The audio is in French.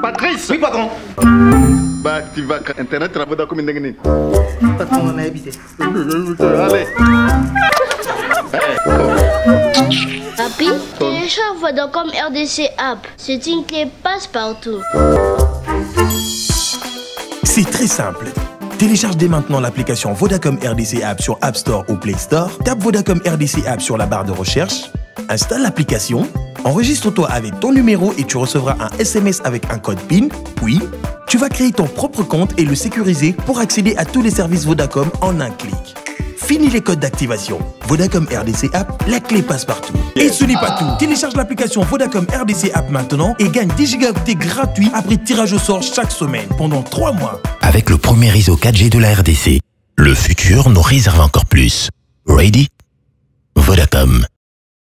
Patrice Oui, patron. Bah, activa Internet na Vodacom ndenge nini Patron, on a habité. Allez Papi, télécharge Vodacom RDC app. C'est une clé passe-partout. C'est très simple. Télécharge dès maintenant l'application Vodacom RDC App sur App Store ou Play Store. Tape Vodacom RDC App sur la barre de recherche. Installe l'application. Enregistre-toi avec ton numéro et tu recevras un SMS avec un code PIN. Puis, tu vas créer ton propre compte et le sécuriser pour accéder à tous les services Vodacom en un clic. Fini les codes d'activation. Vodacom RDC App, la clé passe partout. Et ce n'est pas tout. Télécharge l'application Vodacom RDC App maintenant et gagne 10 gigaoctets gratuits après tirage au sort chaque semaine pendant 3 mois. Avec le premier réseau 4G de la RDC, le futur nous réserve encore plus. Ready? Vodacom.